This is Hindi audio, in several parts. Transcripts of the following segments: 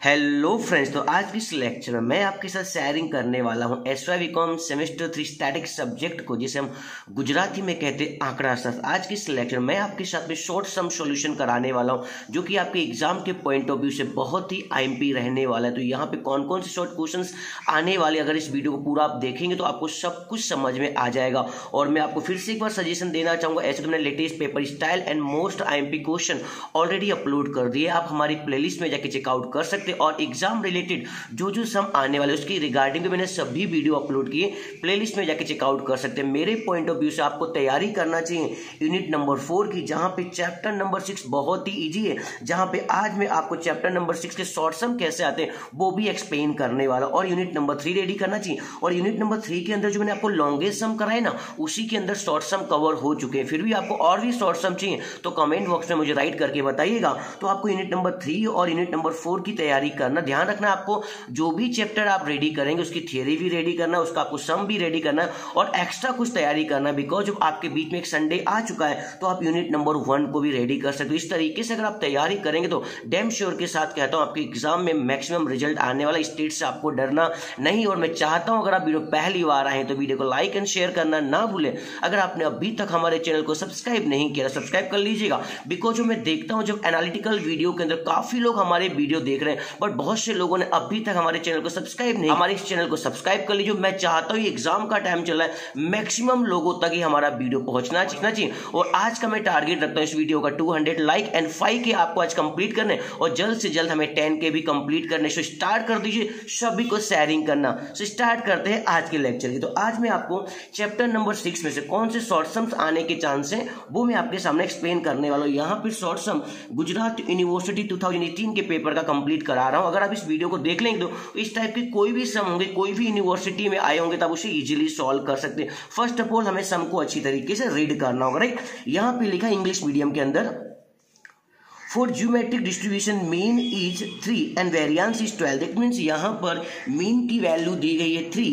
हेलो फ्रेंड्स तो आज की इस लेक्चर में मैं आपके साथ शेयरिंग करने वाला हूँ S Y com semester three static subject को, जिसे हम गुजराती में कहते हैं आंकड़ा शास्त्र आज की इस लेक्चर में आपके साथ में शॉर्ट सम सॉल्यूशन कराने वाला हूँ, जो कि आपके एग्ज़ाम के पॉइंट ऑफ़ व्यू से बहुत ही आईएमपी रहने वाला है। तो यहाँ पे कौन कौन से शॉर्ट क्वेश्चन आने वाले अगर इस वीडियो को पूरा आप देखेंगे तो आपको सब कुछ समझ में आ जाएगा। और मैं आपको फिर से एक बार सजेशन देना चाहूँगा, ऐसे तो मैंने latest paper style and most IMP question already upload कर दिए। आप हमारी प्ले में जाके चेकआउट कर सकते और एग्ज़ाम रिलेटेड जो जो सम आने वाले उसकी रिगार्डिंग भी मैंने सभी वीडियो अपलोड किए। प्लेलिस्ट में जाके चेकआउट कर सकते हैं। मेरे पॉइंट ऑफ़ व्यू से आपको तैयारी करना चाहिए। यूनिट नंबर फोर की, जहाँ पे चैप्टर नंबर सिक्स बहुत ही इजी है। जहाँ पे आज मैं आपको चैप्टर नंबर सिक्स के शॉर्ट सम कैसे आते हैं, वो भी एक्सप्लेन करने वाला और यूनिट नंबर थ्री रेडी करना चाहिए। और यूनिट नंबर थ्री के अंदर जो मैंने आपको लॉन्गेस्ट सम कराए ना, उसी के अंदर शॉर्ट सम कवर हो चुके हैं। फिर भी आपको और भी शॉर्ट सम चाहिए तो कमेंट बॉक्स में मुझे राइट करके बताइएगा। तो आपको यूनिट नंबर थ्री और यूनिट नंबर फोर की तैयारी करना। ध्यान रखना आपको, जो भी चैप्टर आप रेडी करेंगे, उसकी थियरी भी रेडी करना, उसका आपको सम भी रेडी करना और एक्स्ट्रा कुछ तैयारी करना। बिकॉज़ आपके बीच में एक संडे आ चुका है तो आप यूनिट नंबर वन को भी रेडी कर सकते हो। इस तरीके से अगर आप तैयारी करेंगे तो डेम श्योर के साथ कहता हूँ, आपके एग्ज़ाम में मैक्सिमम रिज़ल्ट आने वाला। स्टेट से आपको डरना नहीं और मैं चाहता हूँ, अगर आप वीडियो पहली बार आए तो वीडियो को लाइक एंड शेयर करना ना भूलें। अगर आपने अभी तक हमारे चैनल को सब्सक्राइब नहीं किया सब्सक्राइब कर लीजिएगा। बिकॉज़ मैं देखता हूँ, जब एनालिटिकल वीडियो के अंदर काफ़ी लोग हमारे वीडियो देख रहे हैं बट बहुत से लोगों ने अभी तक हमारे चैनल को सब्सक्राइब नहीं हमारे इस चैनल को सब्सक्राइब कर लीजिए। मैं चाहता हूँ एग्ज़ाम का टाइम चल रहा है। मैक्सिमम लोगों तक ही हमारा वीडियो पहुँचना चाहिए। और आज का मैं टारगेट रखता हूँ इस वीडियो का 200 लाइक एंड 5 के आपको आज कंप्लीट करने। और जल्द से जल्द हमें 10 के भी कंप्लीट करने। सो स्टार्ट कर दीजिए सभी को शेयरिंग करना। सो स्टार्ट करते हैं आज के लेक्चर की। तो आज मैं आपको चैप्टर नंबर सिक्स में से कौन से शॉर्ट सम्स आने के चांस है, वो मैं आपके सामने एक्सप्लेन करने वाला हूँ। यहाँ पर short sum Gujarat university two के पेपर का कंप्लीट करा रहा हूँ, अगर आप इस वीडियो को देख लेंगे तो इस टाइप के कोई भी सम होंगे, कोई भी यूनिवर्सिटी में आए होंगे, तब उसे इजिली सॉल्व कर सकते हैं। फ़र्स्ट ऑफ़ ऑल हमें सम को अच्छी तरीके से रीड करना होगा राइट यहाँ पे लिखा इंग्लिश मीडियम के अंदर for geometric distribution mean is three and variance is twelve that means यहाँ पर मीन की वैल्यू दी गई है थ्री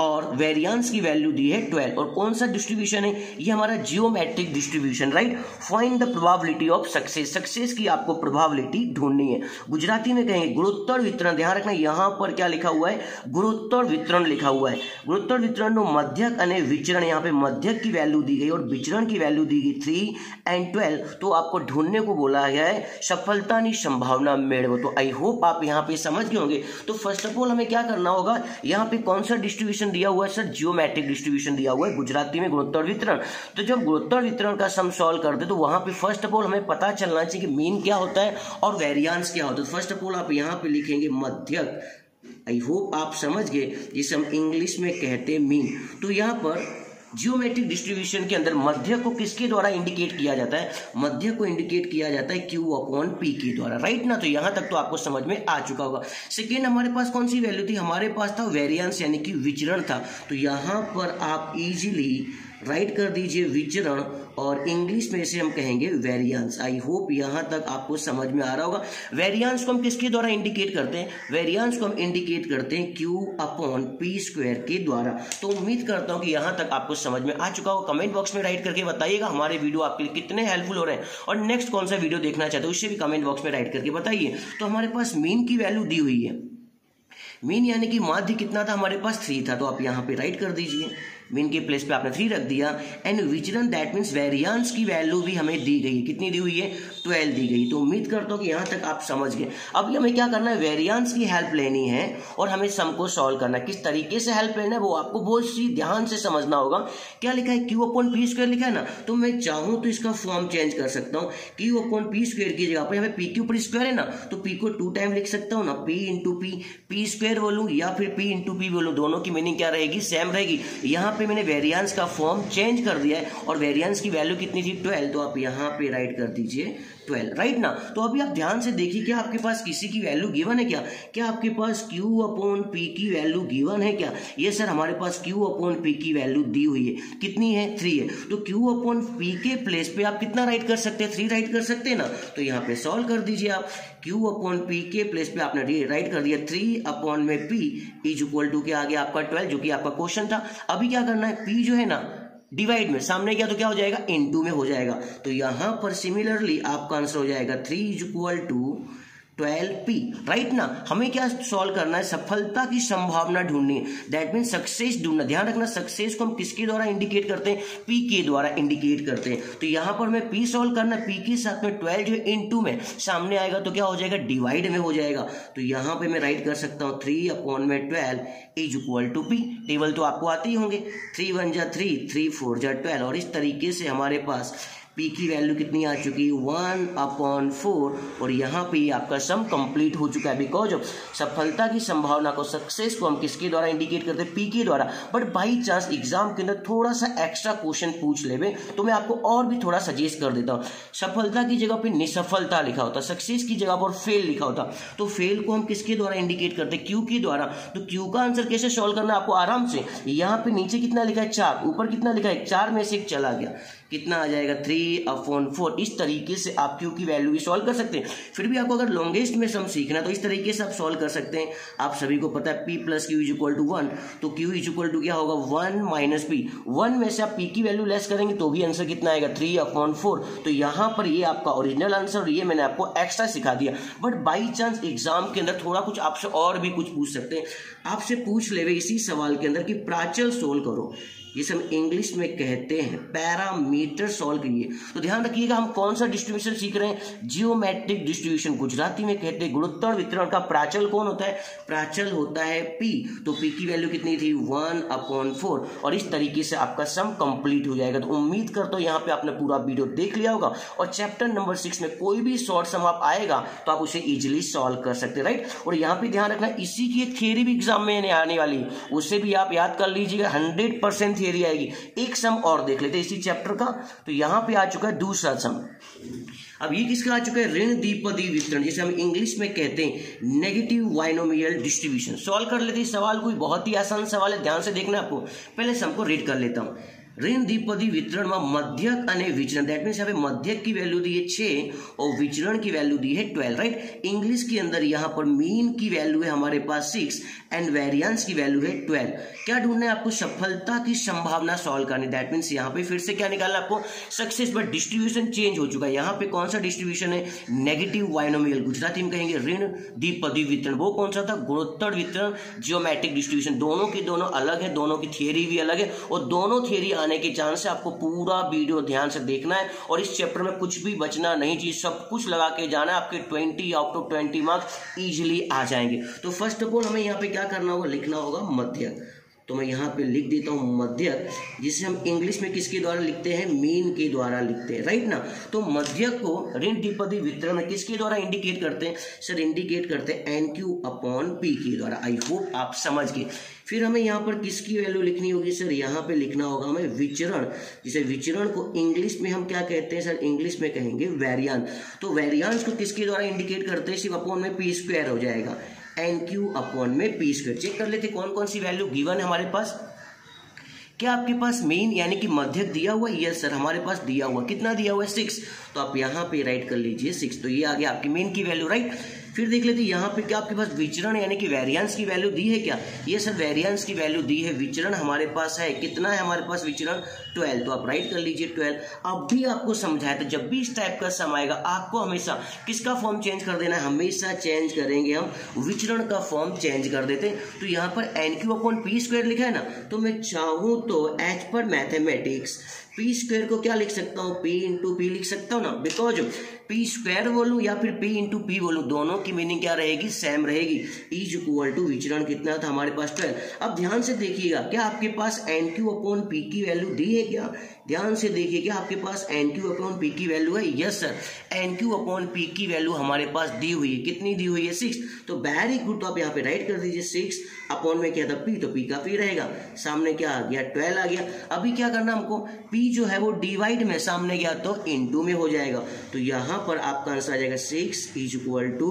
और वेरियंस की वैल्यू दी है ट्वेल्व और कौन सा डिस्ट्रीब्यूशन है? ये हमारा geometric distribution right find the probability of success success की आपको प्रोबेबिलिटी ढूंढनी है। गुजराती में कहेंगे गुणोत्तर वितरण, ध्यान रखना, यहाँ पर क्या लिखा हुआ है? गुणोत्तर वितरण लिखा हुआ है। गुणोत्तर वितरण मध्यक अने विचरण, यहाँ पे मध्यक की वैल्यू दी गई और विचरण की वैल्यू दी गई थ्री एंड ट्वेल्व तो आपको ढूँढने को बोला गया है सफलता की संभावना मेड़ो तो आई होप आप यहाँ पे समझ गए होंगे। तो फ़र्स्ट ऑफ़ ऑल हमें क्या करना होगा? यहाँ पे कौन सा डिस्ट्रीब्यूशन दिया हुआ है सर? जियोमेट्रिक डिस्ट्रीब्यूशन दिया हुआ है, गुजराती में गुणोत्तर वितरण। तो जब गुणोत्तर वितरण का सम सॉल्व करते तो वहाँ पे फ़र्स्ट ऑफ़ ऑल हमें पता चलना चाहिए कि मीन क्या होता है और वेरियांस क्या होता है। फ़र्स्ट ऑफ़ ऑल आप यहाँ पे लिखेंगे मध्यक। आई होप आप समझ गए, जिसे हम इंग्लिश में कहते मीन तो यहाँ पर जियोमेट्रिक डिस्ट्रीब्यूशन के अंदर मध्य को किसके द्वारा इंडिकेट किया जाता है? मध्य को इंडिकेट किया जाता है क्यू अपॉन पी के द्वारा। राइट ना? तो यहाँ तक तो आपको समझ में आ चुका होगा। सेकेंड हमारे पास कौन सी वैल्यू थी? हमारे पास था वेरियंस यानी कि विचरण था। तो यहाँ पर आप इजीली राइट कर दीजिए विचरण और इंग्लिश में इसे हम कहेंगे वेरियंस आई होप यहाँ तक आपको समझ में आ रहा होगा। वेरियंस को हम किसके द्वारा इंडिकेट करते हैं? वेरियंस को हम इंडिकेट करते हैं क्यू अपॉन पी स्क्वायर के द्वारा। तो उम्मीद करता हूँ कि यहाँ तक आपको समझ में आ चुका होगा। कमेंट बॉक्स में राइट करके बताइएगा हमारे वीडियो आपके लिए कितने हेल्पफुल हो रहे हैं। और नेक्स्ट कौन सा वीडियो देखना चाहते हो उससे भी कमेंट बॉक्स में राइट करके बताइए। तो हमारे पास मीन की वैल्यू दी हुई है। मीन यानी कि माध्य कितना था? हमारे पास थ्री था। तो आप यहाँ पे राइट कर दीजिए। मीन के प्लेस पे आपने थ्री रख दिया। एंड विचलन दैट मीन्स वेरियंस की वैल्यू भी हमें दी गई है। कितनी दी हुई है? ट्वेल्व दी गई। तो उम्मीद करता हूँ कि यहाँ तक आप समझ गए। अब हमें क्या करना है? वेरियंस की हेल्प लेनी है और हमें सम को सॉल्व करना है। किस तरीके से हेल्प लेना है, वो आपको बहुत सी ध्यान से समझना होगा। क्या लिखा है? क्यू अपॉन पी स्क्वायर लिखा है ना? तो मैं चाहूँ तो इसका फॉर्म चेंज कर सकता हूँ। क्यू अपॉन पी स्क्वायर की जगह पर हमें पी क्यू पर स्क्वायर है ना? तो पी को टू टाइम लिख सकता हूँ ना? P into P P square बोलूँ या फिर पी इंटू पी बोलूँ? दोनों की मीनिंग क्या रहेगी? सेम रहेगी। यहाँ पे मैंने वेरियंस का फॉर्म चेंज कर दिया है और वेरियंस की वैल्यू कितनी थी? ट्वेल्व तो आप यहाँ पे राइट कर दीजिए। ट्वेल्व राइट ना तो अभी आप ध्यान से देखिए, क्या आपके पास किसी की वैल्यू गिवन है क्या? क्या आपके पास क्यू अपॉन पी की वैल्यू गिवन है क्या? ये सर हमारे पास क्यू अपॉन पी की वैल्यू दी हुई है। कितनी है? थ्री है। तो क्यू अपॉन पी के प्लेस पे आप कितना राइट कर सकते हैं? थ्री राइट कर सकते हैं ना? तो यहाँ पे सॉल्व कर दीजिए आप। क्यू अपॉन पी के प्लेस पे आपने राइट कर दिया। थ्री अपॉन में पी इज़ इक्वल टू के आगे आपका ट्वेल्व जो कि आपका क्वेश्चन था। अभी क्या करना है? पी जो है ना डिवाइड में। सामने किया तो क्या हो जाएगा? इन में हो जाएगा। तो यहाँ पर सिमिलरली आपका आंसर हो जाएगा three is equal to twelve P right ना? हमें क्या सॉल्व करना है? सफलता की संभावना ढूंढनी है। दैट मीन सक्सेस ढूंढना। ध्यान रखना सक्सेस को हम किसके द्वारा इंडिकेट करते हैं? पी के द्वारा इंडिकेट करते हैं। तो यहाँ पर हमें पी सॉल्व करना पी के साथ में ट्वेल्व जो इन टू में, सामने आएगा तो क्या हो जाएगा? डिवाइड में हो जाएगा। तो यहाँ पर मैं राइट कर सकता हूँ। थ्री अपॉन में twelve is equal to P table तो आपको आते ही होंगे। थ्री वन जा थ्री थ्री फोर जा ट्वेल्व और इस तरीके से हमारे पास पी की वैल्यू कितनी आ चुकी? है वन अपॉन फोर और यहाँ पे आपका सम कंप्लीट हो चुका है बिकॉज़ ऑफ़ सफलता की संभावना को सक्सेस को हम किसके द्वारा इंडिकेट करते हैं? पी के द्वारा. बट बाई चांस एग्ज़ाम के अंदर थोड़ा सा एक्स्ट्रा क्वेश्चन पूछ ले तो मैं आपको और भी थोड़ा सजेस्ट कर देता हूँ। सफलता की जगह पे निसफलता लिखा होता सक्सेस की जगह पर फेल लिखा होता तो फेल को हम किसके द्वारा इंडिकेट करते क्यू के द्वारा. तो क्यू का आंसर कैसे सॉल्व करना आपको? आराम से. यहाँ पे नीचे कितना लिखा है? चार. ऊपर कितना लिखा है? चार में से एक चला गया. कितना आ जाएगा? थ्री अपॉन फोर इस तरीके से आप क्यू की वैल्यू भी सॉल्व कर सकते हैं। फिर भी आपको अगर लॉन्गेस्ट में सम सीखना तो इस तरीके से आप सॉल्व कर सकते हैं। आप सभी को पता है P plus Q is equal to one तो क्यू इज़ इक्वल टू क्या होगा? वन माइनस पी वन में से आप पी की वैल्यू लेस करेंगे तो भी आंसर कितना आएगा? थ्री अपॉन फोर तो यहाँ पर ये आपका ओरिजिनल आंसर और ये मैंने आपको एक्स्ट्रा सिखा दिया। बट बाई चांस एग्ज़ाम के अंदर थोड़ा कुछ आपसे और भी कुछ पूछ सकते हैं। आपसे पूछ ले इसी सवाल के अंदर कि प्राचल सोल्व करो। जिसे हम इंग्लिश में कहते हैं, पैरामीटर सॉल्व करिए तो ध्यान रखिएगा, हम कौन सा डिस्ट्रीब्यूशन सीख रहे हैं? Geometric distribution. गुजराती में कहते हैं गुणोत्तर वितरण का प्राचल कौन होता है? प्राचल होता है पी। तो पी की वैल्यू कितनी थी? One upon four. और इस तरीके से आपका सम कंप्लीट हो जाएगा। तो उम्मीद करता हूँ यहाँ पे आपने पूरा वीडियो देख लिया होगा। और चैप्टर नंबर सिक्स में कोई भी शॉर्ट सम आप आएगा तो आप उसे इजिली सॉल्व कर सकते राइट और यहाँ पे ध्यान रखना, इसी की एक थियरी भी एग्ज़ाम में आने वाली उसे भी आप याद कर लीजिएगा हंड्रेड परसेंट थियरी आएगी। एक सम और देख लेते हैं इसी चैप्टर का। तो यहाँ पे आ चुका है दूसरा सम अब ये किसका आ चुका है? ऋण द्विपदी वितरण, जिसे हम इंग्लिश में कहते हैं नेगेटिव वाइनोमियल डिस्ट्रीब्यूशन सॉल्व कर लेते हैं। सवाल कोई बहुत ही आसान सवाल है, ध्यान से देखना आपको। पहले सम को रीड कर लेता हूँ। ऋण द्विपदी वितरण में मध्यक विचरण दैट मीन्स पे मध्यक की वैल्यू दी है छह और विचरण की वैल्यू दी है ट्वेल्व राइट इंग्लिश के अंदर यहाँ पर मीन की वैल्यू है हमारे पास सिक्स एंड वेरियंस की वैल्यू है ट्वेल्व क्या ढूंढना है आपको? सफलता की संभावना सॉल्व करनी। दैट मीन्स यहाँ पे फिर से क्या निकालना आपको? सक्सेस बट डिस्ट्रीब्यूशन चेंज हो चुका है। यहाँ पे कौन सा डिस्ट्रीब्यूशन है? नेगेटिव वाइनोमियल गुजराती में कहेंगे ऋण द्विपदी वितरण। वो कौन सा था? गुणोत्तर वितरण। जियोमेट्रिक डिस्ट्रीब्यूशन दोनों की दोनों अलग है, दोनों की थियरी भी अलग है और दोनों थियरी आने के चांस है आपको पूरा वीडियो ध्यान से देखना है और इस चैप्टर में कुछ भी बचना नहीं चाहिए सब कुछ लगा के जाना है, आपके twenty out of twenty marks easily आ जाएँगे। तो फ़र्स्ट ऑफ़ ऑल हमें यहाँ पे क्या करना होगा? लिखना होगा मध्य। तो मैं यहाँ पे लिख देता हूँ मध्यक, जिसे हम इंग्लिश में किसके द्वारा लिखते हैं? मीन के द्वारा लिखते हैं राइट ना? तो मध्यक को ऋण द्विपदी वितरण किसके द्वारा इंडिकेट करते हैं? सर इंडिकेट करते हैं एन क्यू अपॉन पी के द्वारा। आई होप आप समझ गए। फिर हमें यहाँ पर किसकी वैल्यू लिखनी होगी? सर यहाँ पे लिखना होगा हमें विचरण। जिसे विचरण को इंग्लिश में हम क्या कहते हैं सर इंग्लिश में कहेंगे वेरियान तो वेरियांस को किसके द्वारा इंडिकेट करते हैं? सिर्फ़ अपॉन में पी स्क्वायर हो जाएगा। एन क्यू अपॉन में पी स्क्वेयर चेक कर लेते कौन कौन सी वैल्यू गिवन है हमारे पास. क्या आपके पास मेन यानी कि मध्य दिया हुआ यस सर हमारे पास दिया हुआ. कितना दिया हुआ है? सिक्स तो आप यहाँ पे राइट कर लीजिए सिक्स तो ये आ गया आपकी मेन की वैल्यू राइट फिर देख लेते यहाँ पे क्या आपके पास विचरण यानी कि वेरियंस की वैल्यू दी है क्या? ये सर वेरियंस की वैल्यू दी है। विचरण हमारे पास है। कितना है हमारे पास विचरण? ट्वेल्व तो आप राइट कर लीजिए ट्वेल्व अब भी आपको समझाया तो जब भी इस टाइप का सम आएगा, आपको हमेशा किसका फॉर्म चेंज कर देना है? हमेशा चेंज करेंगे हम। विचरण का फॉर्म चेंज कर देते तो यहाँ पर N Q upon P square लिखा है ना? तो मैं चाहूँ तो एच पर मैथमेटिक्स पी स्क्वायर को क्या लिख सकता हूँ? पी इंटू पी लिख सकता हूँ ना? बिकॉज़ पी स्क्वायर बोलूँ या फिर पी इंटू पी बोलूँ दोनों की मीनिंग क्या रहेगी? सेम रहेगी। इज़ इक्वल टू विचरण कितना था? हमारे पास ट्वेल्व अब ध्यान से देखिएगा, क्या आपके पास एन क्यू अपॉन पी की वैल्यू दी है क्या? ध्यान से देखिए क्या आपके पास एन क्यू अपॉन पी की वैल्यू है। Yes sir N Q upon P की वैल्यू हमारे पास दी हुई है। कितनी दी हुई है? सिक्स तो वेरी गुड तो आप यहाँ पे राइट कर दीजिए। सिक्स अपॉन में क्या था? पी तो पी का पी रहेगा। सामने क्या आ गया? ट्वेल्व आ गया। अभी क्या करना हमको? पी जो है वो डिवाइड में सामने गया तो इंटू में हो जाएगा। तो यहाँ पर आपका आंसर आ जाएगा। Six is equal to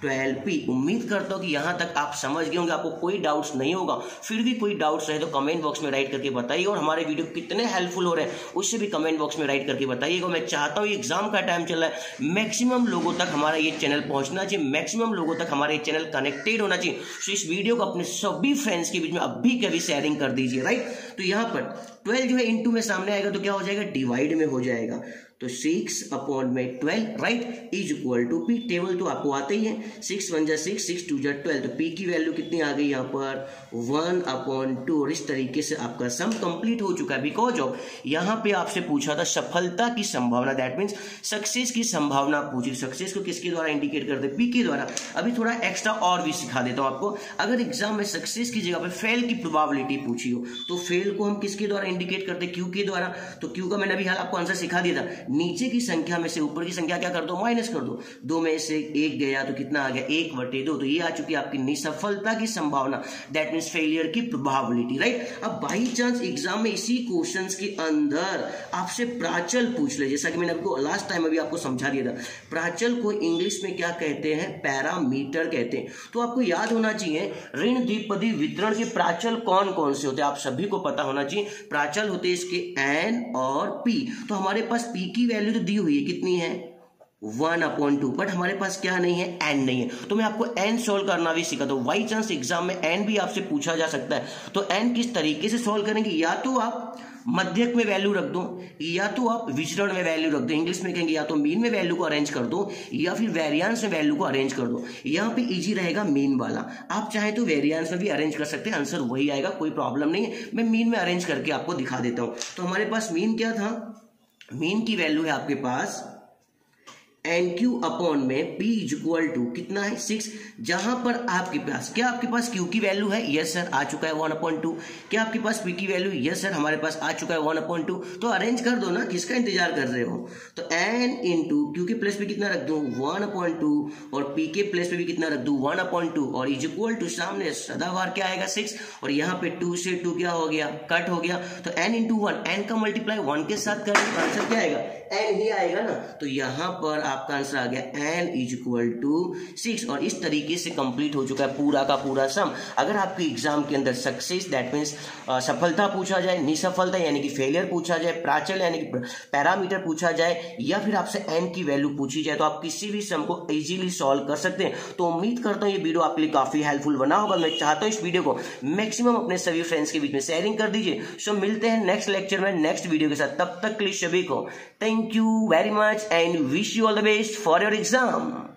twelve P. उम्मीद करता हूँ कि यहाँ तक आप समझ गए होंगे, आपको कोई डाउट्स नहीं होगा। फिर भी कोई डाउट्स रहे तो कमेंट बॉक्स में राइट करके बताइए और हमारे वीडियो कितने हेल्पफुल हो रहे हैं, उससे भी कमेंट बॉक्स में राइट करके बताइएगा मैं चाहता हूँ एग्ज़ाम का टाइम चल रहा है। मैक्सिमम लोगों तक हमारा ये चैनल पहुँचना चाहिए। मैक्सिमम लोगों तक हमारा ये चैनल कनेक्टेड होना चाहिए। तो इस वीडियो को अपने सभी फ्रेंड्स के बीच में अभी कभी शेयरिंग कर दीजिए राइट तो यहाँ पर ट्वेल्व जो है इंटू में सामने आएगा तो क्या हो जाएगा? डिवाइड में हो जाएगा। तो सिक्स अपॉन में twelve right is equal to P table तो आपको आते ही है। सिक्स वन जा सिक्स सिक्स टू जा ट्वेल्व तो पी की वैल्यू कितनी आ गई यहाँ पर? वन अपॉन टू और इस तरीके से आपका सम कंप्लीट हो चुका है। बिकॉज़ ऑफ़ यहाँ पे आपसे पूछा था सफलता की संभावना दैट मीन्स सक्सेस की संभावना पूछी सक्सेस को किसके द्वारा इंडिकेट करते पी के द्वारा। अभी थोड़ा एक्स्ट्रा और भी सिखा देता हूँ आपको। अगर एग्ज़ाम में सक्सेस की जगह पर फेल की प्रोबेबिलिटी पूछी हो तो फेल को हम किसके द्वारा इंडिकेट करते क्यू के द्वारा। तो क्यू का मैंने अभी हाल आपको आंसर सिखा दिया था। नीचे की संख्या में से ऊपर की संख्या क्या कर दो? माइनस कर दो। दो में से एक गया तो कितना आ गया? एक बटे दो। तो ये आ चुकी है आपकी निसफलता की संभावना। दैट मीन फेलियर की प्रोबेबिलिटी राइट अब बाई चांस एग्ज़ाम में इसी क्वेश्चंस के अंदर आपसे प्राचल पूछ ले। जैसा कि मैंने आपको लास्ट टाइम अभी आपको समझा दिया था। प्राचल को इंग्लिश में क्या कहते हैं? पैरामीटर कहते हैं। तो आपको याद होना चाहिए, ऋण द्विपदी वितरण के प्राचल कौन कौन से होते हैं? आप सभी को पता होना चाहिए। प्राचल होते हैं इसके एन और पी तो हमारे पास पी की वैल्यू तो दी हुई है। कितनी है? वन अपॉइंट टू बट हमारे पास क्या नहीं है? एन नहीं है। तो मैं आपको एन सोल्व करना भी सीखा तो बाई चांस एग्ज़ाम में एन भी आपसे पूछा जा सकता है। तो एन किस तरीके से सोल्व करेंगे? या तो आप मध्यक में वैल्यू रख दो, या तो आप विचरण में वैल्यू रख दो। इंग्लिश में कहेंगे, या तो मीन में वैल्यू को अरेंज कर दो, या फिर वेरियांस में वैल्यू को अरेंज कर दो। यहाँ पे इजी रहेगा मीन वाला। आप चाहे तो वेरियांस में भी अरेंज कर सकते हैं। आंसर वही आएगा, कोई प्रॉब्लम नहीं है। मैं मीन में अरेंज करके आपको दिखा देता हूँ। तो हमारे पास मीन क्या था? मीन की वैल्यू है आपके पास एन क्यू अपॉन में पी इज़ इक्वल टू कितना है? सिक्स जहाँ पर आपके पास, क्या आपके पास क्यू की वैल्यू है? यस सर आ चुका है वन अपॉइंट टू क्या आपके पास पी की वैल्यू यस सर हमारे पास आ चुका है वन अपॉइंट टू तो अरेंज कर दो ना, किसका इंतज़ार कर रहे हो? तो एन इन टू क्यू के प्लेस पे कितना रख दू? वन अपॉइंट टू और पी के प्लेस पे भी कितना रख दू? वन अपॉइंट टू और इज़ इक्वल टू सामने सदावार क्या आएगा? सिक्स और यहाँ पे टू से टू क्या हो गया? कट हो गया. तो एन इंटू वन एन का मल्टीप्लाई वन के साथ करेंगे आंसर क्या आएगा? एन ही आएगा ना? तो यहाँ पर आपका आंसर आ गया N is equal to six और इस तरीके से कंप्लीट हो चुका है पूरा का पूरा सम अगर आपके एग्ज़ाम के अंदर सक्सेस दैट मीन्स सफलता पूछा जाए, निसफलता यानी कि फेलियर पूछा जाए, प्राचल यानी कि पैरामीटर पूछा जाए, या फिर आपसे एन की वैल्यू पूछी जाए तो आप किसी भी सम को इजीली सॉल्व कर सकते हैं। तो उम्मीद करता हूँ ये वीडियो आपके लिए काफ़ी हेल्पफुल बना होगा। मैं चाहता हूँ इस वीडियो को मैक्सिमम अपने सभी फ्रेंड्स के बीच में शेयरिंग कर दीजिए। सो मिलते हैं नेक्स्ट लेक्चर में नेक्स्ट वीडियो के साथ। तब तक के लिए सभी को thank Thank you very much and wish you all for your exam.